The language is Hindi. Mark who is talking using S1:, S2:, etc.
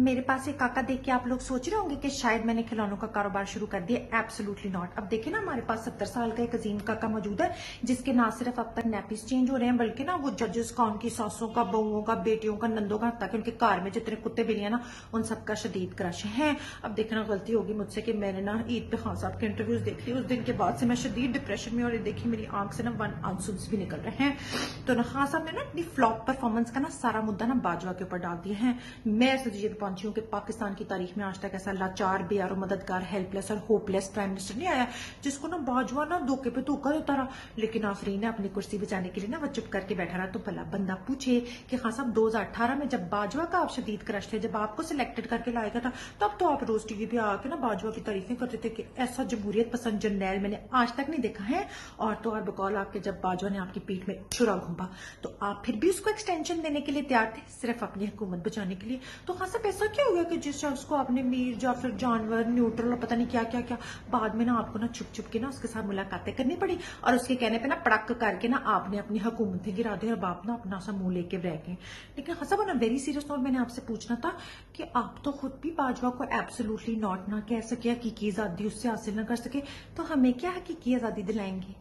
S1: मेरे पास एक काका देख के आप लोग सोच रहे होंगे कि शायद मैंने खिलौनों का कारोबार शुरू कर दिया? एब्सोल्युटली नॉट अब देखिए ना, हमारे पास सत्तर साल का एक अजीम काका मौजूद है, जिसके ना सिर्फ़ अब तक नैपिस चेंज हो रहे हैं, बल्कि ना वो जजेस का उनकी सासों का, बहुओं का, बेटियों का, नंदों का ताकि उनके कार में जितने कुत्ते बिलियाँ ना, उन सबका शदीद क्रश है। अब देखना गलती होगी मुझसे कि मैंने ना ईद पे खान साहब के इंटरव्यूज़ देख ली, उस दिन के बाद से मैं शदीद डिप्रेशन में और देखी मेरी आँख से ना वन आँसू भी निकल रहे हैं। तो ना खान साहब ने ना अपनी फ्लॉप परफॉर्मेंस का ना सारा मुद्दा ना बाजवा के ऊपर डाल दिया है। मैं इस पर हूँ कि पाकिस्तान की तारीख में आज तक ऐसा लाचार, बेयार मददगार हेल्पलेस और होपलेस प्राइम मिनिस्टर नहीं आया, जिसको ना बाजवा ना धोखे पे धोखा देता रहा। लेकिन आफरीन ने अपनी कुर्सी बचाने के लिए ना वो चुप करके बैठा रहा। तो भला बंदा पूछे कि खान साहब, दो में जब बाजवा का आप शदीद क्रश थे, जब आपको सिलेक्टेड करके लाया गया था, तब तो आप रोज टीवी पे आके ना बाजवा की तारीफें करते थे कि ऐसा जमहूरियत पसंद जर्नैल मैंने आज तक नहीं देखा है। और तो और बकौल आपके जब बाजवा ने आपकी पीठ में छुरा घूमा तो आप फिर भी उसको एक्सटेंशन देने के लिए तैयार थे? सिर्फ़ अपनी हुकूमत बचाने के लिए। तो खासा पैसा क्या हो गया कि जिस शख्स को आपने मीर या फिर जानवर, न्यूट्रल और पता नहीं क्या क्या क्या, बाद में ना आपको ना छुप छुप के ना उसके साथ मुलाकातें करनी पड़ी और उसके कहने पे ना पड़क करके ना आपने अपनी हुकूमतें गिरा दी और बाप ना अपना सा मुँह लेके रह गए। लेकिन हसा ना वेरी सीरियस नोट मैंने आपसे पूछना था कि आप तो खुद भी बाजवा को एब्सोल्युटली नॉट ना कह सके, हकीकी आज़ादी उससे हासिल ना कर सके तो हमें क्या हकीकी आज़ादी दिलाएँगे?